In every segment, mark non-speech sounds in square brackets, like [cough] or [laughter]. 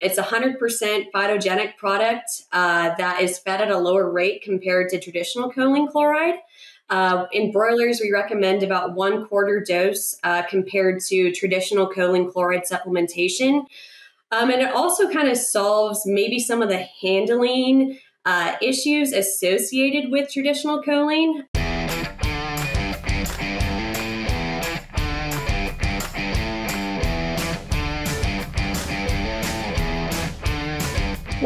It's a 100% phytogenic product uh, that is fed at a lower rate compared to traditional choline chloride. Uh, in broilers, we recommend about one quarter dose uh, compared to traditional choline chloride supplementation. Um, and it also kind of solves maybe some of the handling uh, issues associated with traditional choline.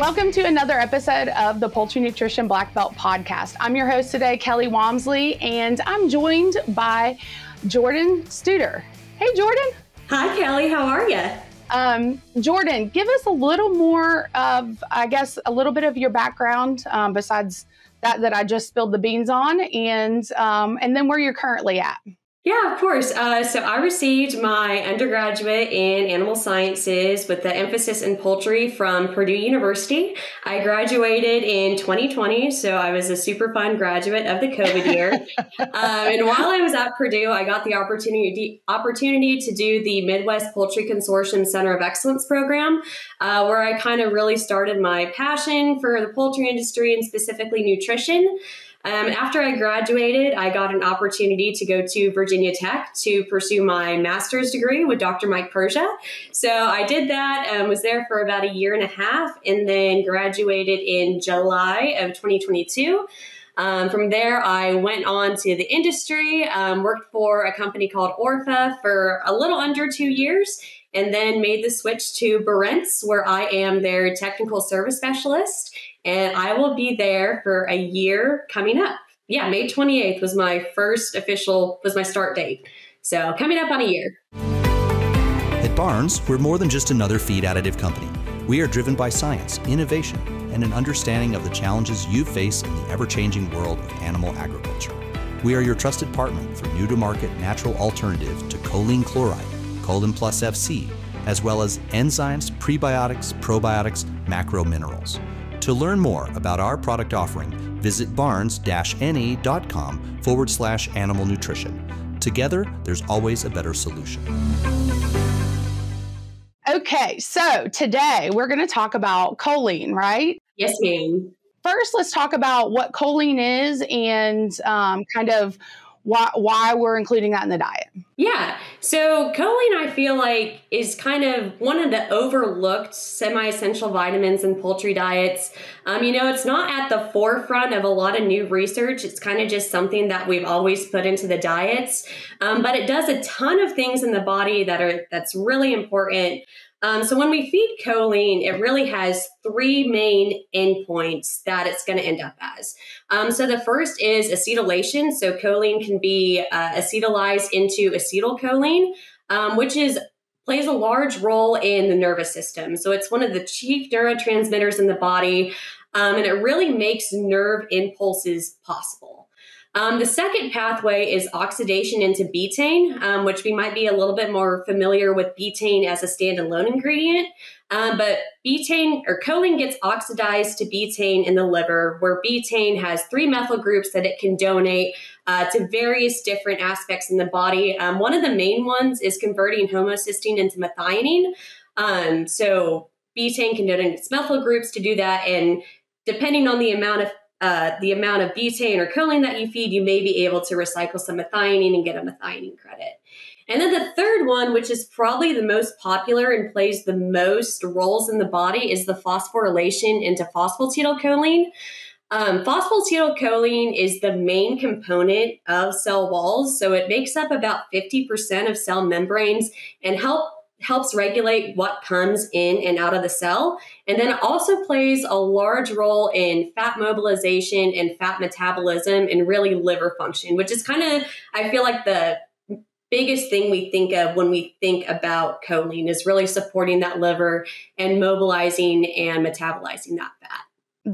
Welcome to another episode of the Poultry Nutrition Black Belt Podcast. I'm your host today, Kelly Walmsley, and I'm joined by Jordyn Studer. Hey, Jordyn. Hi, Kelly. How are you? Um, Jordyn, give us a little more of, I guess, a little bit of your background um, besides that that I just spilled the beans on, and um, and then where you're currently at. Yeah, of course. Uh, so I received my undergraduate in animal sciences with the emphasis in poultry from Purdue University. I graduated in 2020, so I was a super fun graduate of the COVID year. [laughs] um, and while I was at Purdue, I got the opportunity opportunity to do the Midwest Poultry Consortium Center of Excellence program, uh, where I kind of really started my passion for the poultry industry and specifically nutrition. Um, after I graduated, I got an opportunity to go to Virginia Tech to pursue my master's degree with Dr. Mike Persia. So I did that, and was there for about a year and a half, and then graduated in July of 2022. Um, from there, I went on to the industry, um, worked for a company called Orffa for a little under two years, and then made the switch to Barentz, where I am their technical service specialist and I will be there for a year coming up. Yeah, May 28th was my first official, was my start date. So coming up on a year. At Barentz, we're more than just another feed additive company. We are driven by science, innovation, and an understanding of the challenges you face in the ever changing world of animal agriculture. We are your trusted partner for new to market natural alternative to choline chloride, Choline Plus FC, as well as enzymes, prebiotics, probiotics, macro minerals. To learn more about our product offering, visit barentz-na.com forward slash animal nutrition. Together, there's always a better solution. Okay, so today we're going to talk about choline, right? Yes, ma'am. First, let's talk about what choline is and um, kind of why why we're including that in the diet. Yeah. So choline I feel like is kind of one of the overlooked semi-essential vitamins in poultry diets. Um, you know, it's not at the forefront of a lot of new research. It's kind of just something that we've always put into the diets. Um, but it does a ton of things in the body that are that's really important. Um, so when we feed choline, it really has three main endpoints that it's going to end up as. Um, so the first is acetylation. So choline can be uh, acetylated into acetylcholine, um, which is plays a large role in the nervous system. So it's one of the chief neurotransmitters in the body, um, and it really makes nerve impulses possible. Um, the second pathway is oxidation into betaine, um, which we might be a little bit more familiar with betaine as a standalone ingredient. Um, but betaine or choline gets oxidized to betaine in the liver, where betaine has three methyl groups that it can donate uh, to various different aspects in the body. Um, one of the main ones is converting homocysteine into methionine. Um, so betaine can donate its methyl groups to do that, and depending on the amount of uh, the amount of betaine or choline that you feed, you may be able to recycle some methionine and get a methionine credit. And then the third one, which is probably the most popular and plays the most roles in the body, is the phosphorylation into phosphatidylcholine. Um, phosphatidylcholine is the main component of cell walls, so it makes up about 50% of cell membranes and help helps regulate what comes in and out of the cell. And then it also plays a large role in fat mobilization and fat metabolism and really liver function, which is kind of, I feel like the biggest thing we think of when we think about choline is really supporting that liver and mobilizing and metabolizing that fat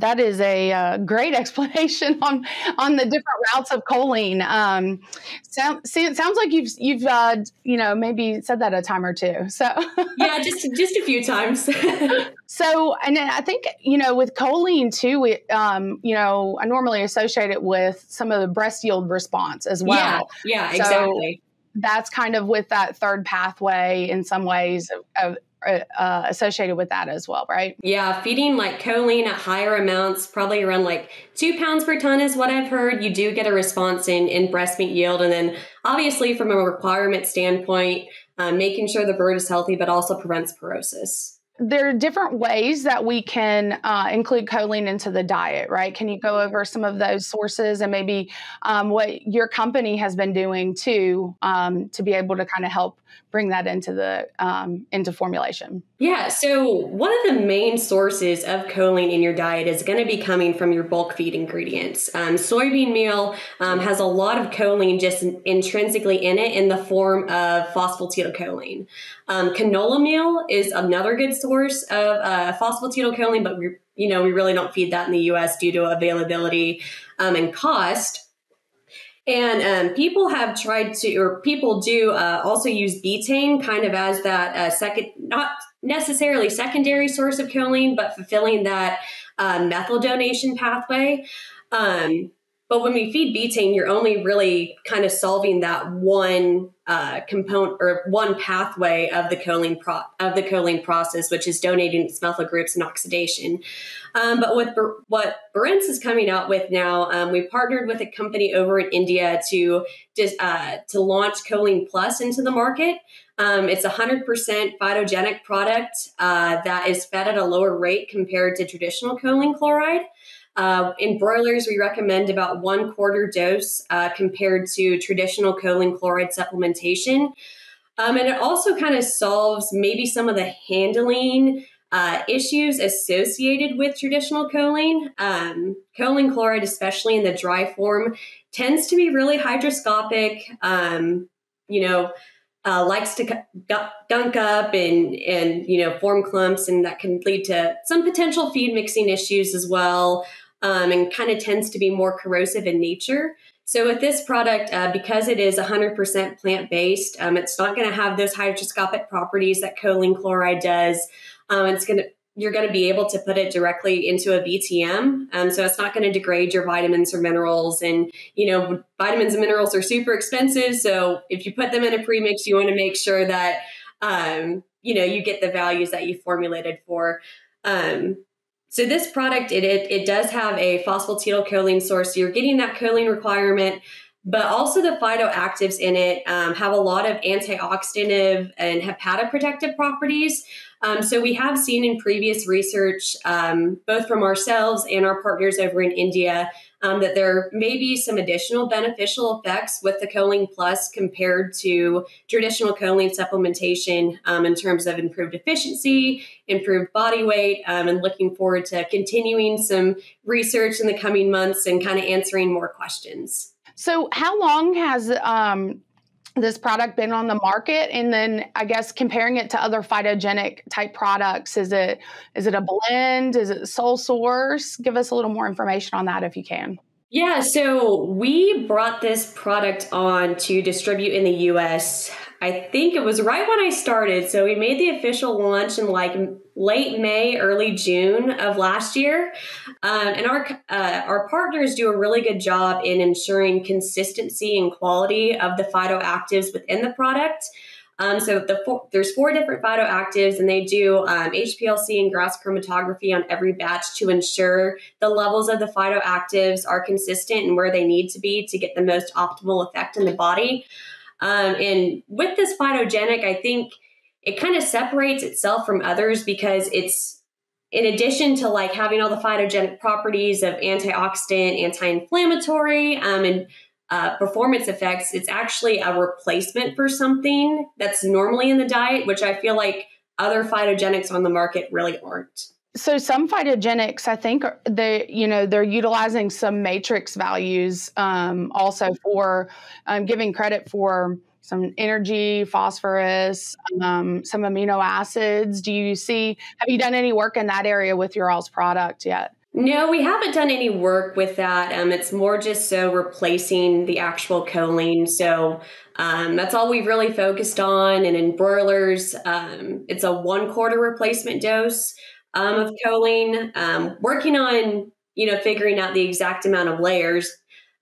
that is a uh, great [laughs] explanation on on the different routes of choline. Um, sound, see, it sounds like you've you've uh, you know maybe said that a time or two. So [laughs] yeah, just just a few times. [laughs] so and I think you know with choline too, it, um, you know I normally associate it with some of the breast yield response as well. Yeah, yeah, exactly. That's kind of with that third pathway in some ways of, of uh, uh, associated with that as well, right? Yeah, feeding like choline at higher amounts, probably around like two pounds per ton is what I've heard. You do get a response in, in breast meat yield. And then obviously, from a requirement standpoint, uh, making sure the bird is healthy, but also prevents perosis there are different ways that we can uh, include choline into the diet, right? Can you go over some of those sources and maybe um, what your company has been doing too um, to be able to kind of help bring that into the um, into formulation? Yeah. So one of the main sources of choline in your diet is going to be coming from your bulk feed ingredients. Um, soybean meal um, has a lot of choline just intrinsically in it in the form of phosphatidylcholine. Um, canola meal is another good source of uh, phosphatidylcholine, but we you know we really don't feed that in the U.S. due to availability um, and cost. And um, people have tried to, or people do uh, also use betaine kind of as that uh, second, not necessarily secondary source of choline, but fulfilling that uh, methyl donation pathway. Um, but when we feed betaine, you're only really kind of solving that one uh, component or one pathway of the choline pro- of the choline process, which is donating its methyl groups and oxidation. Um, but with Ber- what Barentz is coming out with now, um, we partnered with a company over in India to uh, to launch Choline Plus into the market. Um, it's a 100% phytogenic product uh, that is fed at a lower rate compared to traditional choline chloride. Uh, in broilers, we recommend about one quarter dose uh, compared to traditional choline chloride supplementation. Um, and it also kind of solves maybe some of the handling uh, issues associated with traditional choline. Um, choline chloride, especially in the dry form, tends to be really hygroscopic. Um, you know, uh, likes to gunk up and and you know form clumps, and that can lead to some potential feed mixing issues as well um, and kind of tends to be more corrosive in nature. So with this product, uh, because it is 100% plant based, um, it's not going to have those hygroscopic properties that choline chloride does. Um, it's going to you're going to be able to put it directly into a VTM. Um, so it's not going to degrade your vitamins or minerals. And, you know, vitamins and minerals are super expensive. So if you put them in a premix, you want to make sure that, um, you know, you get the values that you formulated for. Um, so this product, it, it, it does have a phosphatidylcholine source. So you're getting that choline requirement, but also the phytoactives in it um, have a lot of antioxidant and hepatoprotective properties. Um, so we have seen in previous research, um, both from ourselves and our partners over in India, um, that there may be some additional beneficial effects with the choline plus compared to traditional choline supplementation um, in terms of improved efficiency, improved body weight, um, and looking forward to continuing some research in the coming months and kind of answering more questions. So, how long has um, this product been on the market? And then i guess comparing it to other phytogenic type products is it is it a blend? Is it sole source? Give us a little more information on that if you can. Yeah so we brought this product on to distribute in the us I think it was right when I started. So we made the official launch in like late May, early June of last year. Um, and our uh, our partners do a really good job in ensuring consistency and quality of the phytoactives within the product. Um, so the four, there's four different phytoactives, and they do um, HPLC and gas chromatography on every batch to ensure the levels of the phytoactives are consistent and where they need to be to get the most optimal effect in the body. Um, and with this phytogenic, I think it kind of separates itself from others because it's in addition to like having all the phytogenic properties of antioxidant, anti-inflammatory, um, and uh, performance effects, it's actually a replacement for something that's normally in the diet, which I feel like other phytogenics on the market really aren't. So some phytogenics, I think they, you know, they're utilizing some matrix values um, also for um, giving credit for some energy, phosphorus, um, some amino acids. Do you see? Have you done any work in that area with your all's product yet? No, we haven't done any work with that. Um, it's more just so replacing the actual choline. So um, that's all we've really focused on. And in broilers, um, it's a one quarter replacement dose um, of choline, um, working on you know figuring out the exact amount of layers.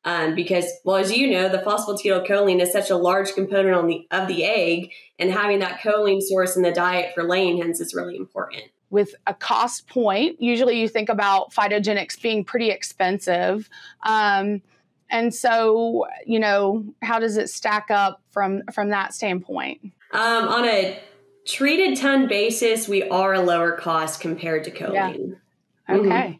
Um, because, well, as you know, the phosphatidylcholine is such a large component on the of the egg, and having that choline source in the diet for laying hens is really important. With a cost point, usually you think about phytogenics being pretty expensive. Um, and so, you know, how does it stack up from from that standpoint? Um, on a treated ton basis, we are a lower cost compared to choline. Yeah. Okay. Mm-hmm.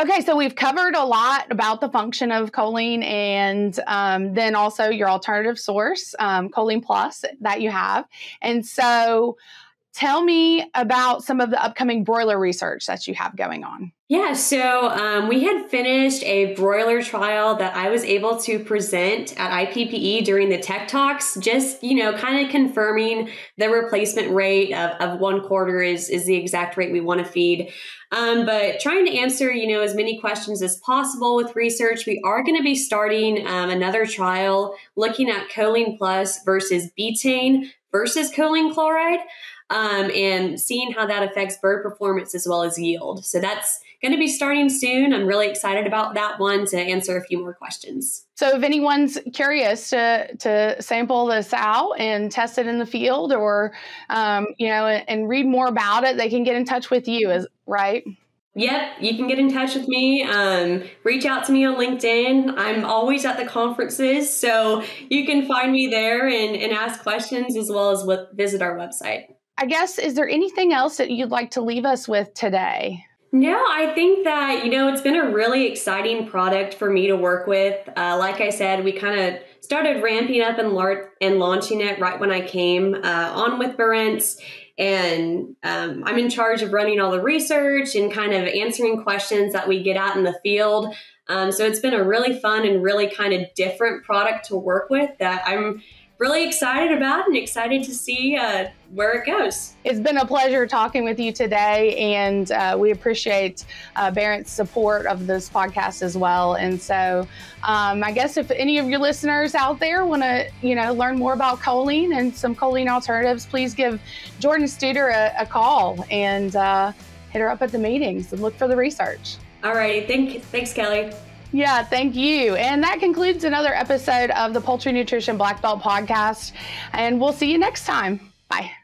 Okay, so we've covered a lot about the function of choline and um, then also your alternative source, um, Choline Plus, that you have. And so tell me about some of the upcoming broiler research that you have going on. Yeah, so um, we had finished a broiler trial that I was able to present at IPPE during the tech talks, just, you know, kind of confirming the replacement rate of, of one quarter is, is the exact rate we want to feed. Um, but trying to answer, you know, as many questions as possible with research, we are going to be starting um, another trial looking at choline plus versus betaine versus choline chloride um, and seeing how that affects bird performance as well as yield. So that's going to be starting soon. I'm really excited about that one to answer a few more questions. So, if anyone's curious to to sample the sow and test it in the field, or um, you know, and read more about it, they can get in touch with you. Is right? Yep, you can get in touch with me. Um, reach out to me on LinkedIn. I'm always at the conferences, so you can find me there and, and ask questions as well as with, visit our website. I guess, is there anything else that you'd like to leave us with today? No, I think that, you know, it's been a really exciting product for me to work with. Uh, like I said, we kind of started ramping up and, lar- and launching it right when I came uh, on with Barentz. And um, I'm in charge of running all the research and kind of answering questions that we get out in the field. Um, so it's been a really fun and really kind of different product to work with that I'm really excited about and excited to see uh, where it goes. It's been a pleasure talking with you today, and uh, we appreciate uh, Barentz's support of this podcast as well. And so, um, I guess if any of your listeners out there want to, you know, learn more about choline and some choline alternatives, please give Jordyn Studer a, a call and uh, hit her up at the meetings and look for the research. All right. Thank, thanks, Kelly. Yeah, thank you. And that concludes another episode of the Poultry Nutrition Black Belt podcast. And we'll see you next time. Bye.